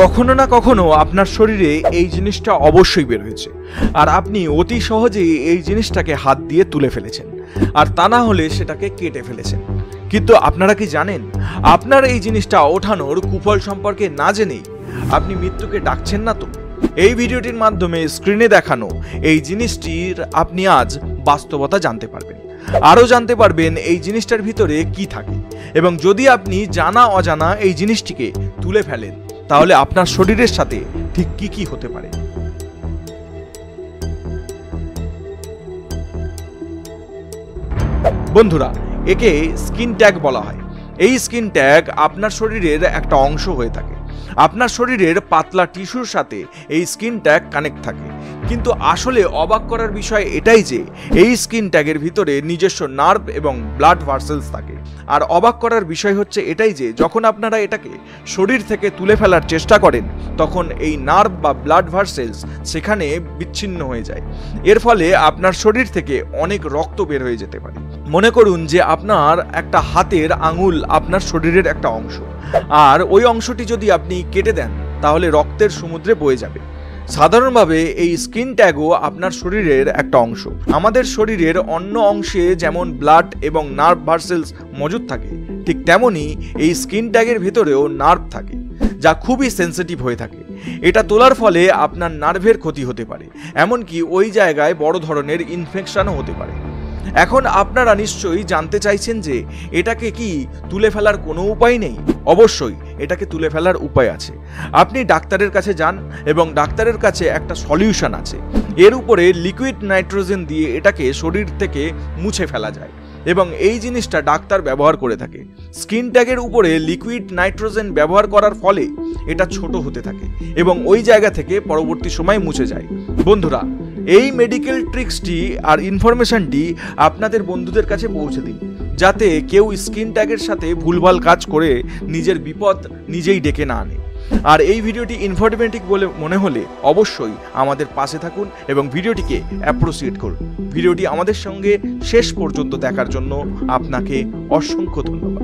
কখনো না কখনো আপনার শরীরে এই জিনিসটা অবশ্যই বের হয়েছে। আর আপনি অতি সহজেই এই জিনিসটাকে হাত দিয়ে তুলে ফেলেছেন। আর তা না হলে সেটাকে কেটে ফেলেছেন। কিন্তু আপনারা কি জানেন, আপনার এই জিনিসটা ওঠানোর কুফল সম্পর্কে না জেনেই আপনি মৃত্যুকে ডাকছেন না তো? এই ভিডিওটির মাধ্যমে স্ক্রিনে দেখানো এই জিনিসটির আপনি আজ বাস্তবতা জানতে পারবেন। আরও জানতে পারবেন এই জিনিসটার ভিতরে কি থাকে। এবং যদি আপনি জানা অজানা এই জিনিসটিকে তুলে ফেলেন তাহলে আপনার শরীরের সাথে ঠিক কি কি হতে পারে? বন্ধুরা, একে স্কিন ট্যাগ বলা হয়। এই স্কিন ট্যাগ আপনার শরীরের একটা অংশ হয়ে থাকে। আপনার শরীরের পাতলা টিস্যুর সাথে এই স্কিন ট্যাগ কানেক্ট থাকে। কিন্তু আসলে অবাক করার বিষয় এটাই যে, এই স্কিন ট্যাগের ভিতরে নিজস্ব নার্ভ এবং ব্লাড ভার্সেলস থাকে। আর অবাক করার বিষয় হচ্ছে এটাই যে, যখন আপনারা এটাকে শরীর থেকে তুলে ফেলার চেষ্টা করেন, তখন এই নার্ভ বা ব্লাড ভার্সেলস সেখানে বিচ্ছিন্ন হয়ে যায়। এর ফলে আপনার শরীর থেকে অনেক রক্ত বের হয়ে যেতে পারে। মনে করুন যে, আপনার একটা হাতের আঙুল আপনার শরীরের একটা অংশ। আর ওই অংশটি যদি আপনি কেটে দেন, তাহলে রক্তের সমুদ্রে বয়ে যাবে। সাধারণভাবে এই স্কিন ট্যাগও আপনার শরীরের একটা অংশ। আমাদের শরীরের অন্য অংশে যেমন ব্লাড এবং নার্ভ ভার্সেলস মজুদ থাকে, ঠিক তেমনই এই স্কিন ট্যাগের ভেতরেও নার্ভ থাকে, যা খুবই সেন্সিটিভ হয়ে থাকে। এটা তোলার ফলে আপনার নার্ভের ক্ষতি হতে পারে, এমনকি ওই জায়গায় বড় ধরনের ইনফেকশনও হতে পারে। এখন আপনারা নিশ্চয়ই জানতে চাইছেন যে এটাকে কি তুলে ফেলার কোনো উপায় নেই? অবশ্যই। এটাকে তুলে ফেলার উপায় আছে। আপনি ডাক্তারের কাছে যান এবং ডাক্তারের কাছে একটা সলিউশন আছে। এর উপরে লিকুইড নাইট্রোজেন দিয়ে এটাকে শরীর থেকে মুছে ফেলা যায় এবং এই জিনিসটা ডাক্তার ব্যবহার করে থাকে। স্কিন ট্যাগের উপরে লিকুইড নাইট্রোজেন ব্যবহার করার ফলে এটা ছোট হতে থাকে এবং ওই জায়গা থেকে পরবর্তী সময় মুছে যায়। বন্ধুরা এই মেডিকেল ট্রিক্সটি আর ইনফরমেশনটি আপনাদের বন্ধুদের কাছে পৌঁছে দিন, যাতে কেউ স্কিন ট্যাগের সাথে ভুলভাল কাজ করে নিজের বিপদ নিজেই ডেকে না আনে। আর এই ভিডিওটি ইনফরমেটিভ বলে মনে হলে অবশ্যই আমাদের পাশে থাকুন এবং ভিডিওটিকে অ্যাপ্রোসিয়েট করুন। ভিডিওটি আমাদের সঙ্গে শেষ পর্যন্ত দেখার জন্য আপনাকে অসংখ্য ধন্যবাদ।